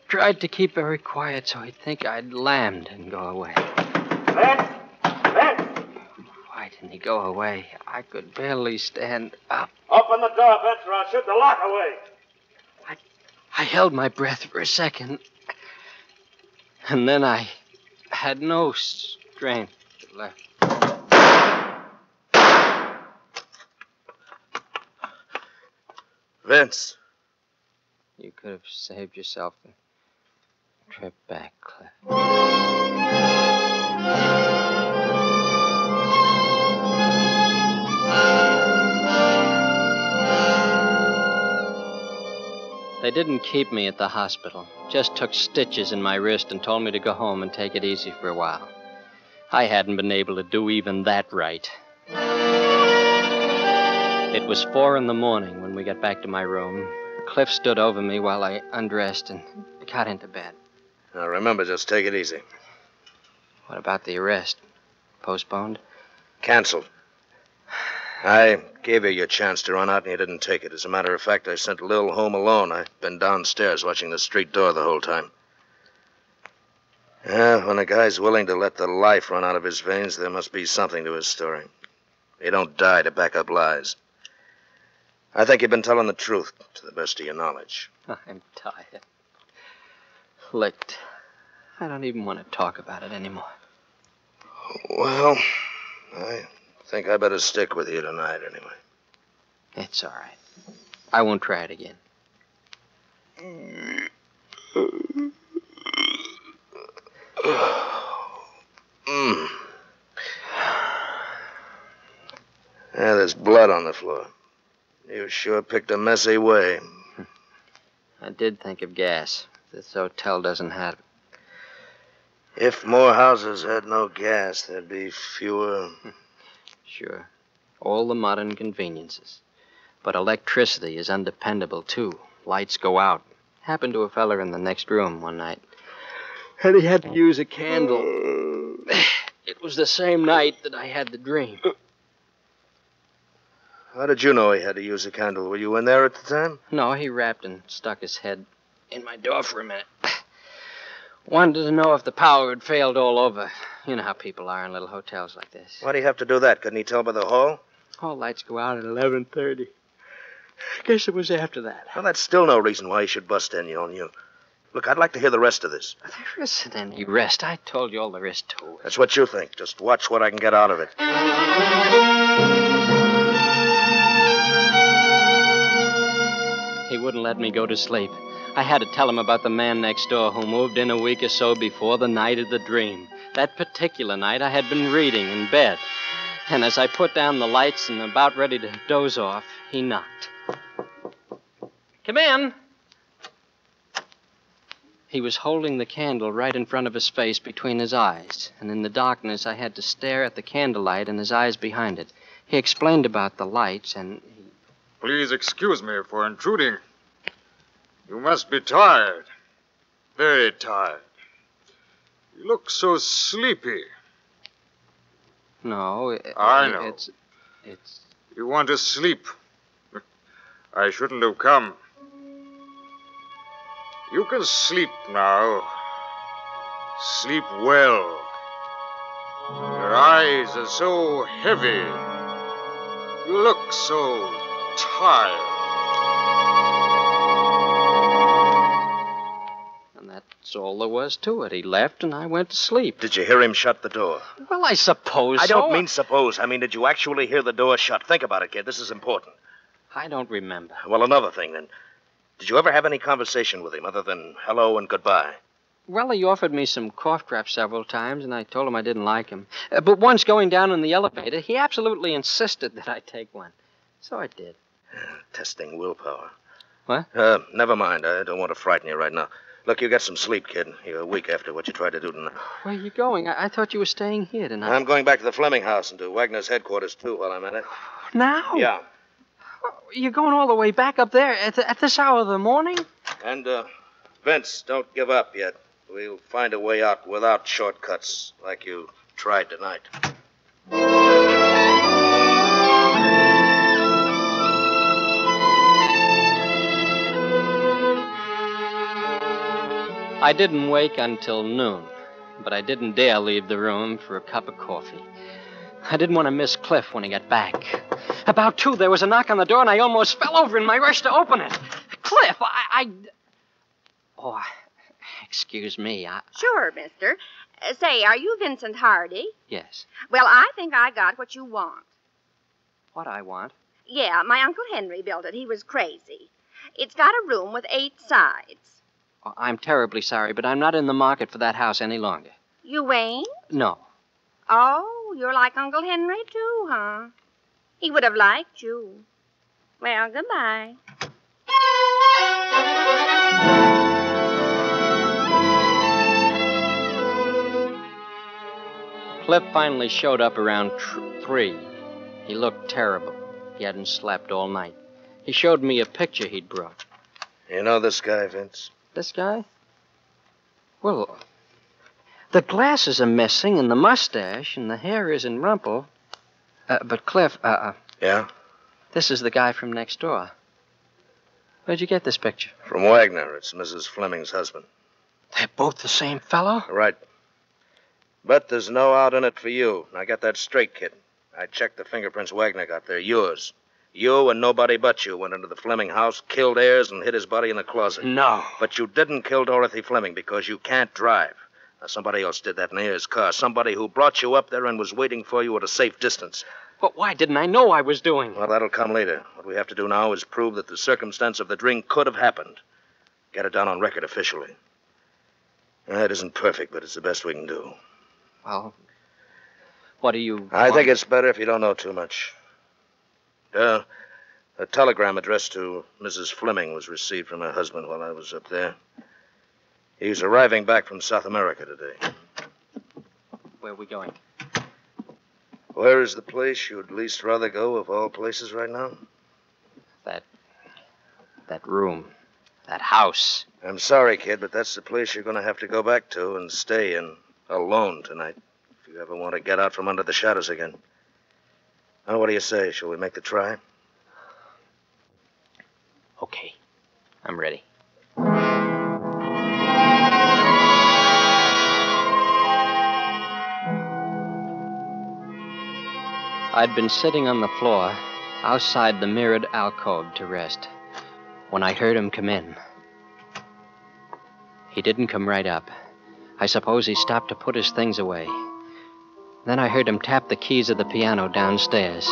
tried to keep very quiet so he'd think I'd lammed and go away.
Vince! Vince!
Why didn't he go away? I could barely stand up.
Open the door, Vince, or I'll shoot the lock away.
I held my breath for a second. And then I had no strength left.
Vince.
You could have saved yourself a trip back, Cliff. They didn't keep me at the hospital, just took stitches in my wrist and told me to go home and take it easy for a while. I hadn't been able to do even that right. It was four in the morning when we got back to my room. Cliff stood over me while I undressed and got into bed.
Now remember, just take it easy.
What about the arrest? Postponed?
Canceled. I gave you your chance to run out and you didn't take it. As a matter of fact, I sent Lil home alone. I've been downstairs watching the street door the whole time. Yeah, when a guy's willing to let the life run out of his veins, there must be something to his story. He don't die to back up lies. I think you've been telling the truth to the best of your knowledge.
I'm tired. Licked. I don't even want to talk about it anymore.
Well, I think I better stick with you tonight anyway.
It's all right. I won't try it again.
Mm. Yeah, there's blood on the floor. You sure picked a messy way.
I did think of gas. This hotel doesn't have it.
If more houses had no gas, there'd be fewer.
Sure. All the modern conveniences. But electricity is undependable, too. Lights go out. Happened to a feller in the next room one night. And he had to use a candle. It was the same night that I had the dream.
How did you know he had to use a candle? Were you in there at the time?
No, he rapped and stuck his head in my door for a minute. Wanted to know if the power had failed all over. You know how people are in little hotels like this.
Why'd he have to do that? Couldn't he tell by the hall?
All lights go out at 11.30. Guess it was after that.
Well, that's still no reason why he should bust in on you. Look, I'd like to hear the rest of this.
There isn't any rest. I told you all there is to it.
That's what you think. Just watch what I can get out of it.
He wouldn't let me go to sleep. I had to tell him about the man next door who moved in a week or so before the night of the dream. That particular night, I had been reading in bed. And as I put down the lights and about ready to doze off, he knocked. Come in. He was holding the candle right in front of his face between his eyes, and in the darkness I had to stare at the candlelight and his eyes behind it. He explained about the lights, and
Please excuse me for intruding. You must be tired. Very tired. You look so sleepy.
no, it-
I know.
It's it's
You want to sleep. I shouldn't have come. You can sleep now. Sleep well. Your eyes are so heavy. You look so tired.
That's all there was to it. He left, and I went to sleep.
Did you hear him shut the door?
Well, I suppose
I don't
so.
mean suppose. I mean, did you actually hear the door shut? Think about it, kid. This is important.
I don't remember.
Well, another thing then. Did you ever have any conversation with him other than hello and goodbye?
Well, he offered me some cough drops several times, and I told him I didn't like him. Uh, but once going down in the elevator, he absolutely insisted that I take one. So I did.
Testing willpower.
What?
Uh, never mind. I don't want to frighten you right now. Look, you get some sleep, kid. You're a week after what you tried to do tonight.
Where are you going? I, I thought you were staying here tonight.
I'm going back to the Fleming house and to Wagner's headquarters, too, while I'm at it.
Now?
Yeah.
You're going all the way back up there at, the, at this hour of the morning?
And, uh, Vince, don't give up yet. We'll find a way out without shortcuts like you tried tonight.
I didn't wake until noon, but I didn't dare leave the room for a cup of coffee. I didn't want to miss Cliff when he got back. About two, there was a knock on the door, and I almost fell over in my rush to open it. Cliff, I. I... Oh, excuse me. I...
Sure, mister. Uh, say, are you Vincent Hardy?
Yes.
Well, I think I got what you want.
What I want?
Yeah, my Uncle Henry built it. He was crazy. It's got a room with eight sides.
I'm terribly sorry, but I'm not in the market for that house any longer.
You ain't?
No.
Oh, you're like Uncle Henry, too, huh? He would have liked you. Well, goodbye.
Cliff finally showed up around tr- three. He looked terrible. He hadn't slept all night. He showed me a picture he'd brought.
You know this guy, Vince?
This guy? Well, the glasses are missing, and the mustache, and the hair isn't rumpled. Uh, but, Cliff, uh, uh,
Yeah?
this is the guy from next door. Where'd you get this picture?
From Wagner. It's Mrs. Fleming's husband.
They're both the same fellow?
Right. But there's no out in it for you. I got that straight, kid. I checked the fingerprints Wagner got. They're yours. You and nobody but you went into the Fleming house, killed Ayers, and hid his body in the closet.
No.
But you didn't kill Dorothy Fleming because you can't drive. Now, somebody else did that in Ayers' car. Somebody who brought you up there and was waiting for you at a safe distance.
But why didn't I know I was doing?
Well, that'll come later. What we have to do now is prove that the circumstance of the drink could have happened. Get it down on record officially. That isn't perfect, but it's the best we can do.
Well, what do you.
I
want?
think it's better if you don't know too much. Uh, a telegram addressed to Mrs. Fleming was received from her husband while I was up there. He's arriving back from South America today.
Where are we going?
Where is the place you'd least rather go of all places right now?
That. that room. That house.
I'm sorry, kid, but that's the place you're going to have to go back to and stay in alone tonight if you ever want to get out from under the shadows again. Now, what do you say? Shall we make the try?
Okay. I'm ready. I'd been sitting on the floor outside the mirrored alcove to rest when I heard him come in. He didn't come right up. I suppose he stopped to put his things away. Then I heard him tap the keys of the piano downstairs.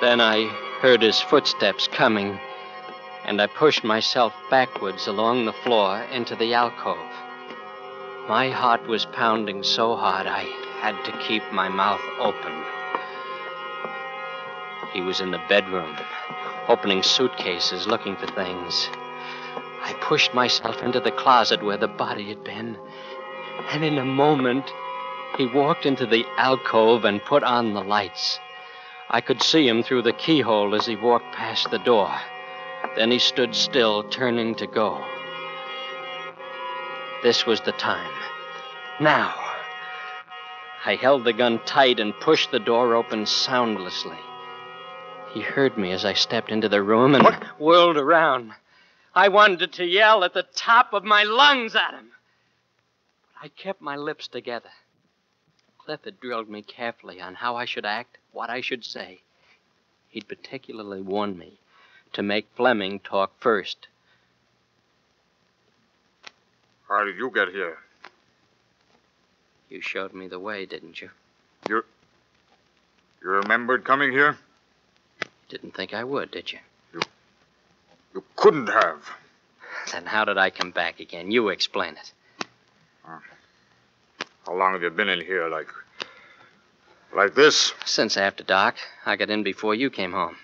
Then I heard his footsteps coming, and I pushed myself backwards along the floor into the alcove. My heart was pounding so hard I had to keep my mouth open. He was in the bedroom, opening suitcases, looking for things. I pushed myself into the closet where the body had been, and in a moment, he walked into the alcove and put on the lights. I could see him through the keyhole as he walked past the door. Then he stood still, turning to go. This was the time. Now. I held the gun tight and pushed the door open soundlessly. He heard me as I stepped into the room and whirled around. I wanted to yell at the top of my lungs at him. But I kept my lips together. Cliff had drilled me carefully on how I should act, what I should say. He'd particularly warned me to make Fleming talk first.
How did you get here?
You showed me the way, didn't you?
You. You remembered coming here?
Didn't think I would, did you?
You couldn't have.
Then how did I come back again? You explain it.
How long have you been in here? Like. Like this?
Since after dark. I got in before you came home.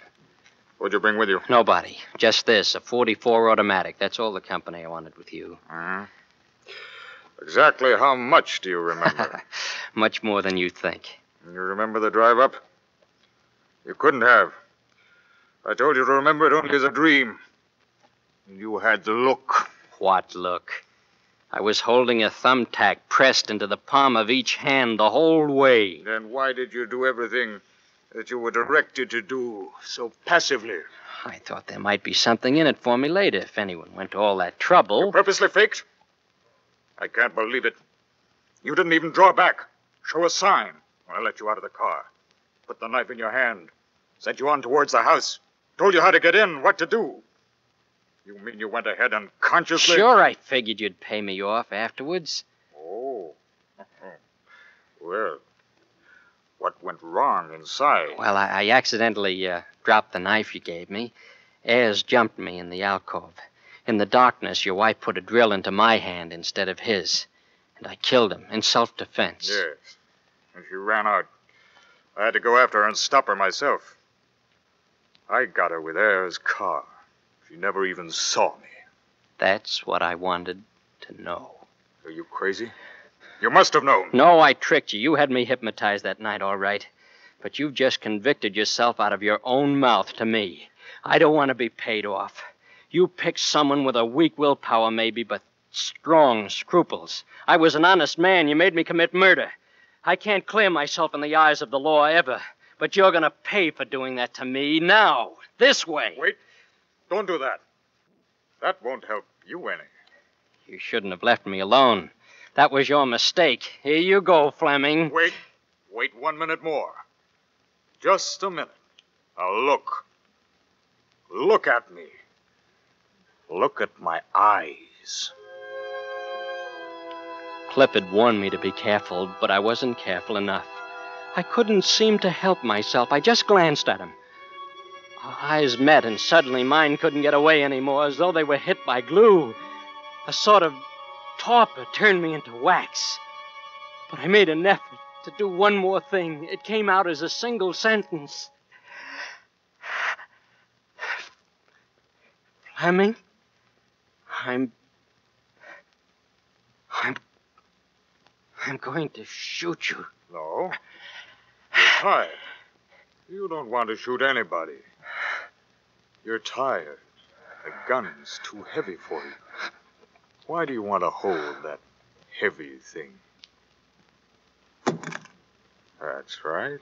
What'd you bring with you?
Nobody. Just this, a 44 automatic. That's all the company I wanted with you.
Uh-huh. Exactly how much do you remember?
Much more than you think.
you remember the drive up? You couldn't have. I told you to remember it only as a dream. You had the look.
What look? I was holding a thumbtack pressed into the palm of each hand the whole way.
Then why did you do everything that you were directed to do so passively?
I thought there might be something in it for me later if anyone went to all that trouble.
Purposely faked? I can't believe it. You didn't even draw back, show a sign when I let you out of the car. Put the knife in your hand, sent you on towards the house, told you how to get in, what to do. You mean you went ahead unconsciously?
Sure, I figured you'd pay me off afterwards.
Oh. Well, what went wrong inside?
Well, I, I accidentally uh, dropped the knife you gave me. Ayers jumped me in the alcove. In the darkness, your wife put a drill into my hand instead of his. And I killed him in self defense.
Yes. And she ran out. I had to go after her and stop her myself. I got her with Ayers' car. She never even saw me.
That's what I wanted to know.
Are you crazy? You must have known.
No, I tricked you. You had me hypnotized that night, all right. But you've just convicted yourself out of your own mouth to me. I don't want to be paid off. You picked someone with a weak willpower, maybe, but strong scruples. I was an honest man. You made me commit murder. I can't clear myself in the eyes of the law ever. But you're going to pay for doing that to me now, this way.
Wait. Don't do that. That won't help you any.
You shouldn't have left me alone. That was your mistake. Here you go, Fleming.
Wait. Wait one minute more. Just a minute. Now look. Look at me. Look at my eyes.
Cliff had warned me to be careful, but I wasn't careful enough. I couldn't seem to help myself. I just glanced at him. Our eyes met, and suddenly mine couldn't get away anymore, as though they were hit by glue. A sort of torpor turned me into wax. But I made an effort to do one more thing. It came out as a single sentence. Fleming, I'm. I'm. I'm going to shoot you.
No. You're. You don't want to shoot anybody. You're tired. The gun's too heavy for you. Why do you want to hold that heavy thing? That's right.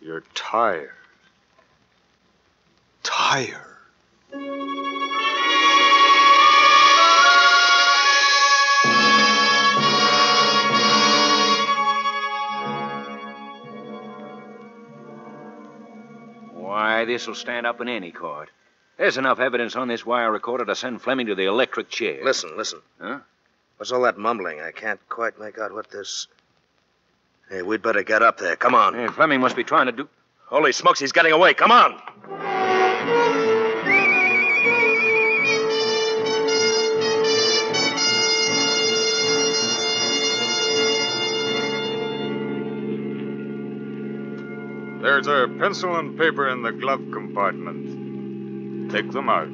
You're tired. Tired.
Why, this'll stand up in any court. There's enough evidence on this wire recorder to send Fleming to the electric chair.
Listen, listen.
Huh?
What's all that mumbling? I can't quite make out what this. Hey, we'd better get up there. Come on.
Hey, Fleming must be trying to do.
Holy smokes, he's getting away. Come on.
There's a pencil and paper in the glove compartment. Take them out.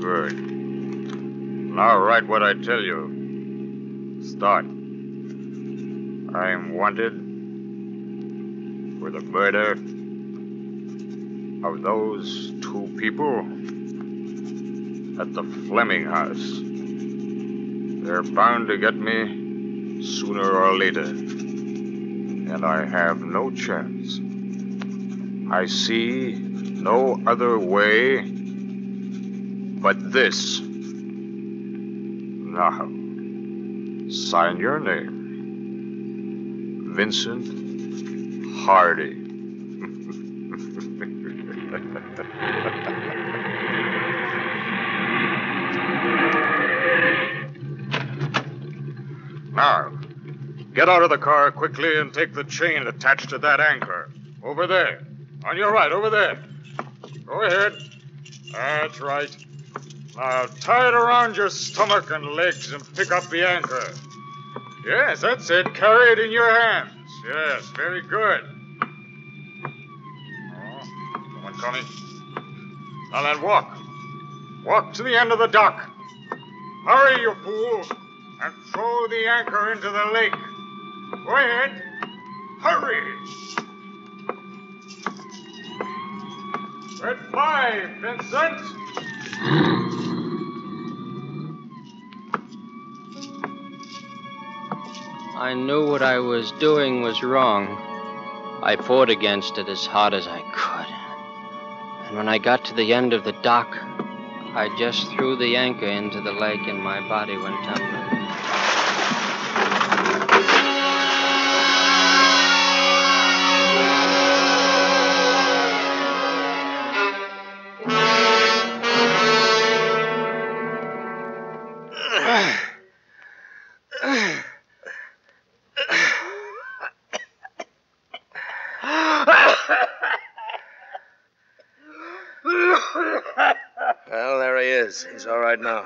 Good. Now write what I tell you. Start. I'm wanted for the murder of those two people at the Fleming house. They're bound to get me sooner or later and I have no chance. I see no other way but this. Now, sign your name Vincent Hardy. Get out of the car quickly and take the chain attached to that anchor. Over there. On your right, over there. Go ahead. That's right. Now tie it around your stomach and legs and pick up the anchor. Yes, that's it. Carry it in your hands. Yes, very good. Oh, someone coming. Now then, walk. Walk to the end of the dock. Hurry, you fool, and throw the anchor into the lake. Ahead. Hurry. Goodbye, Vincent.
I knew what I was doing was wrong. I fought against it as hard as I could. And when I got to the end of the dock, I just threw the anchor into the lake and my body went tumbling.
He's all right now.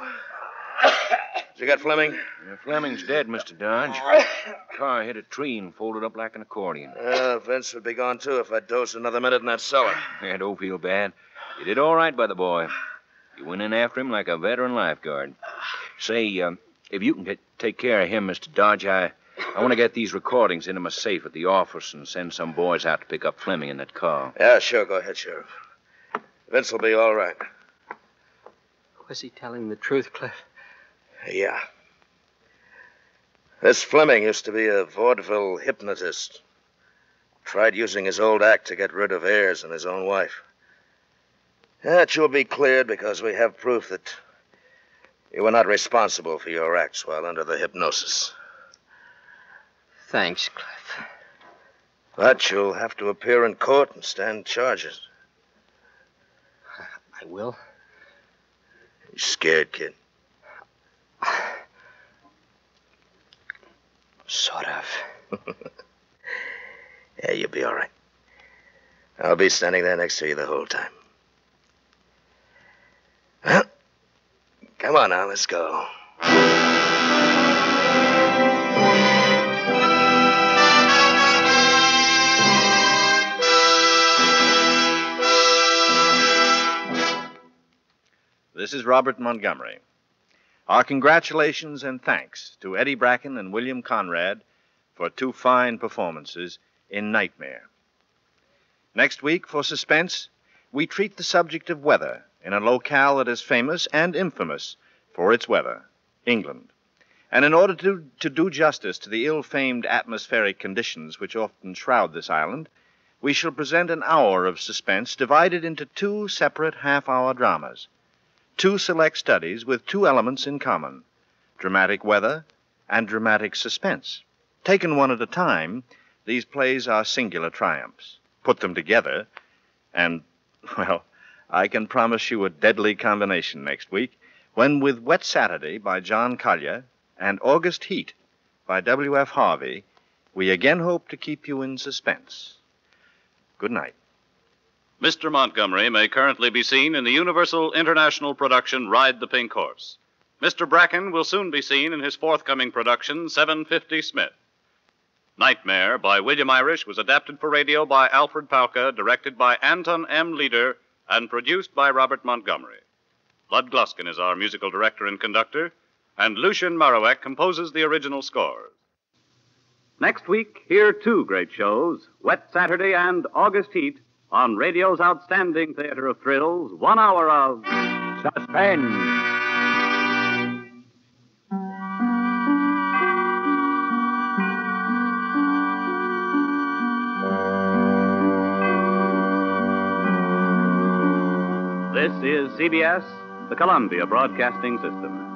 You get Fleming?
Yeah, Fleming's dead, Mr. Dodge. Car hit a tree and folded up like an accordion.
Uh, Vince would be gone, too, if I'd dosed another minute in that cellar.
Yeah, don't feel bad. You did all right by the boy. You went in after him like a veteran lifeguard. Say, um, if you can get, take care of him, Mr. Dodge, I, I want to get these recordings into my safe at the office and send some boys out to pick up Fleming in that car.
Yeah, sure. Go ahead, Sheriff. Vince will be all right.
Was he telling the truth, Cliff?
Yeah. This Fleming used to be a vaudeville hypnotist. Tried using his old act to get rid of Ayers and his own wife. That you'll be cleared because we have proof that you were not responsible for your acts while under the hypnosis.
Thanks, Cliff.
But you'll have to appear in court and stand charges.
I will.
You scared, kid?
Sort of.
yeah, you'll be all right. I'll be standing there next to you the whole time. Well, come on now, let's go.
This is Robert Montgomery. Our congratulations and thanks to Eddie Bracken and William Conrad for two fine performances in Nightmare. Next week, for suspense, we treat the subject of weather in a locale that is famous and infamous for its weather England. And in order to, to do justice to the ill famed atmospheric conditions which often shroud this island, we shall present an hour of suspense divided into two separate half hour dramas two select studies with two elements in common dramatic weather and dramatic suspense. Taken one at a time, these plays are singular triumphs. Put them together, and, well, I can promise you a deadly combination next week when, with Wet Saturday by John Collier and August Heat by W.F. Harvey, we again hope to keep you in suspense. Good night.
Mr. Montgomery may currently be seen in the Universal International production Ride the Pink Horse. Mr. Bracken will soon be seen in his forthcoming production 750 Smith. Nightmare by William Irish was adapted for radio by Alfred Palca, directed by Anton M. Leader, and produced by Robert Montgomery. Lud Gluskin is our musical director and conductor, and Lucien Moraweck composes the original scores. Next week, hear two great shows Wet Saturday and August Heat on radio's outstanding theater of thrills, one hour of suspense. This is CBS, the Columbia Broadcasting System.